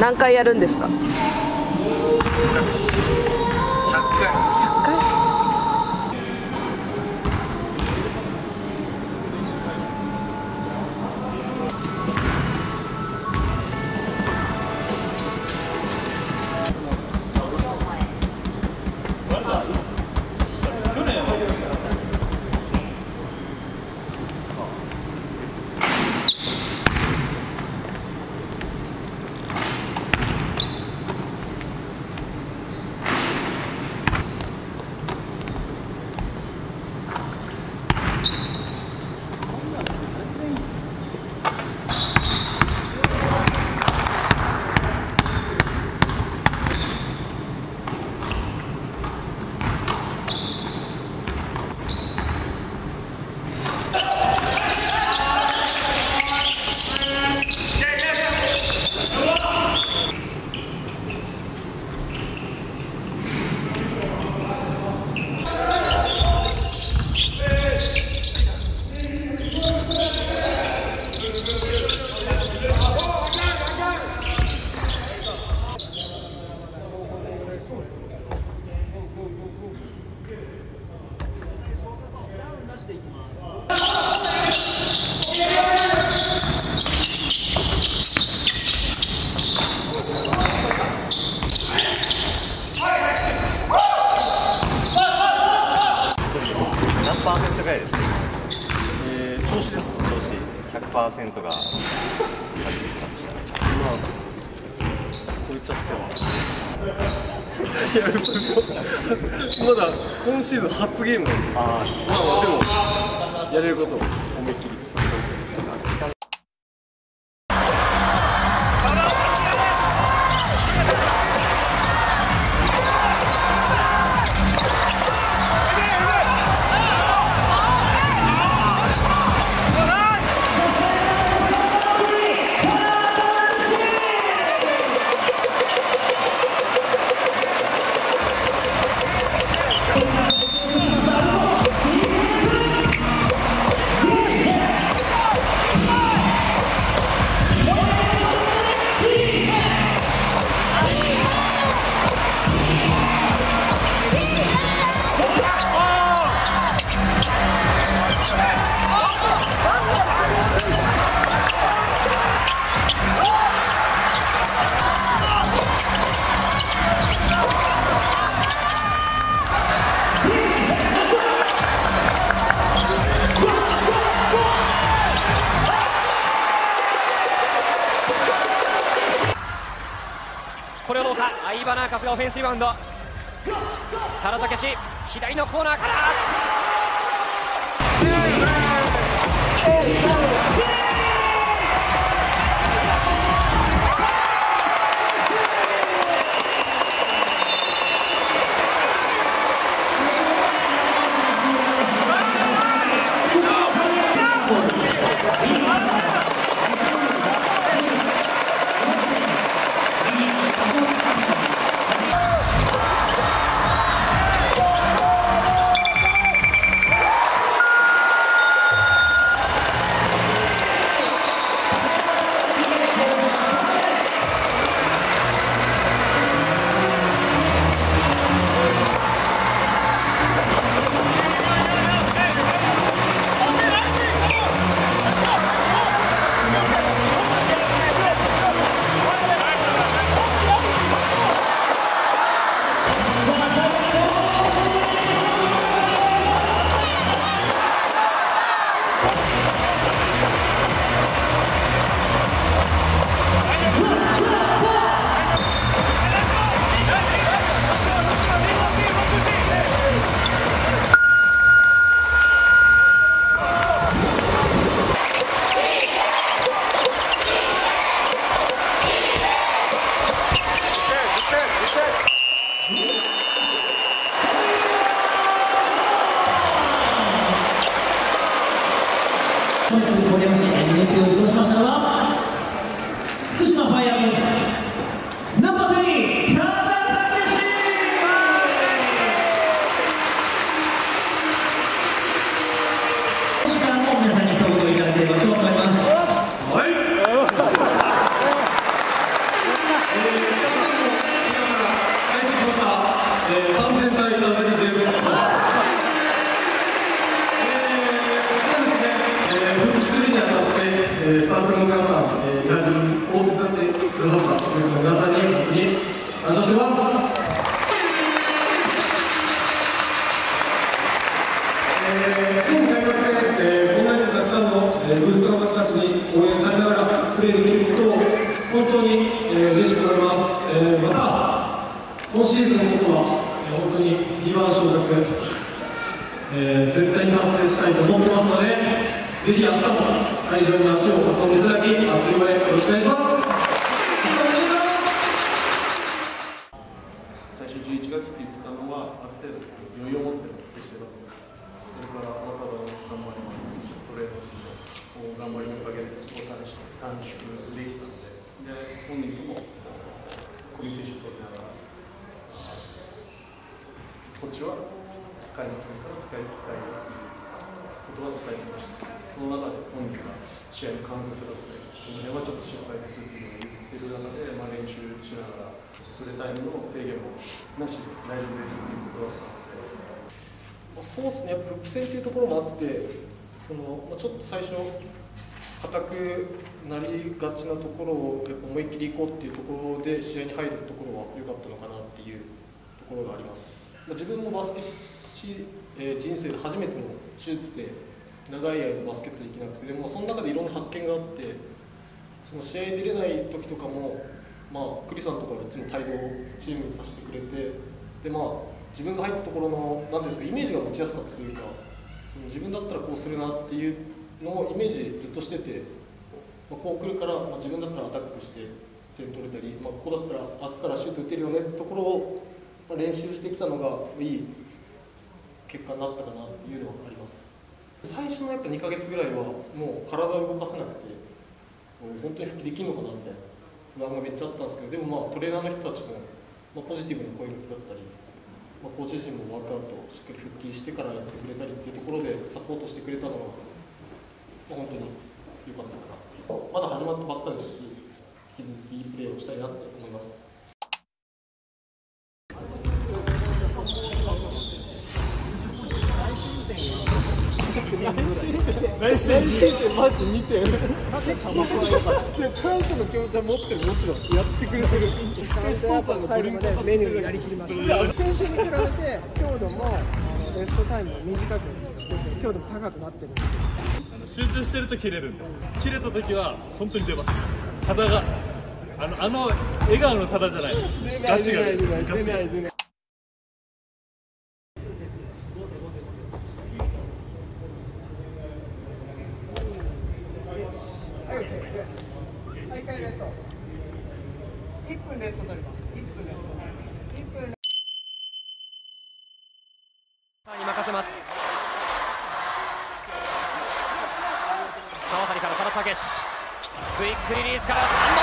何回やるんですか？が初めてかもしれないまあ超えちゃってはまだ今シーズン初ゲームなんで。あまあまあでもやれることを思いっきりさすがオフェンスリバウンド。原武史左のコーナーから。スタッフの皆さん、えー、やはり大手伝ってくださったスタッフの皆さんに感謝してます。え、今回学生、えー、こんなにたくさんの、えー、ブースターの方たちに応援されながらプレーできると本当に、えー、嬉しく思います。えー、また、今シーズンこそは、えー、本当に2番昇格、えー、絶対に達成したいと思ってますので、ぜひ明日も会場に足を運んでいただき、熱い応援よろしくお願いします。明日もお願いします最初11月って言ってたのは、ある程度余裕を持っての接種だと思う。それから、また頑張りますし、トレードして、こう頑張りのおかげで、そこを短縮短縮できたので、で、本人ともコミュニケーション取りながら、こっちは開幕戦から使いたいっていうことは伝えてました。その中で本人が試合の感覚だったり、その辺はちょっと心配ですっていうのを言ってる中で、まあ、練習しながら、プレタイムの制限もなしで大丈夫ですっていうことだったので。まあそうですね、やっぱ復帰戦というところもあって、そのまあ、ちょっと最初、硬くなりがちなところをやっぱ思いっきりいこうっていうところで試合に入るところは良かったのかなっていうところがあります。まあ、自分もバスケし、えー人生で初めての手術で長い間バスケットできなくて、でもその中でいろんな発見があって、その試合出れない時とかも、まあ、クリさんとかがいつも帯同チームにさせてくれて、でまあ、自分が入ったところのなんていうんですかイメージが持ちやすかったというか、その自分だったらこうするなっていうのをイメージずっとしてて、まあ、こう来るから、まあ、自分だったらアタックして点取れたり、まあ、ここだったら開くからシュート打てるよねってところを、練習してきたのがいい結果になったかなっていうのはあります。最初のやっぱ2ヶ月ぐらいはもう体を動かせなくて、もう本当に復帰できるのかなみたいな不安がめっちゃあったんですけど、でもまあトレーナーの人たちも、まあ、ポジティブな声だったり、まあ、コーチ陣もワークアウトしっかり復帰してからやってくれたりっていうところでサポートしてくれたのが、まあ、本当に良かったかな。まだ始まったばっかりですし、引き続きいいプレーをしたいなって思います。ちゃんとやっぱ最後までメニューやりきりました先週に比べて。強度もあのレストタイムも短くして。て。強度も高くなって。るあの集中して。ると切れるんで切れた時は本当に出ますただがあのあの笑顔のただじゃないガチが出るガチが出る大会レスト1分レスト取ります1分レスト1分に任せます。川谷から田中武史。クイックリリースから3本目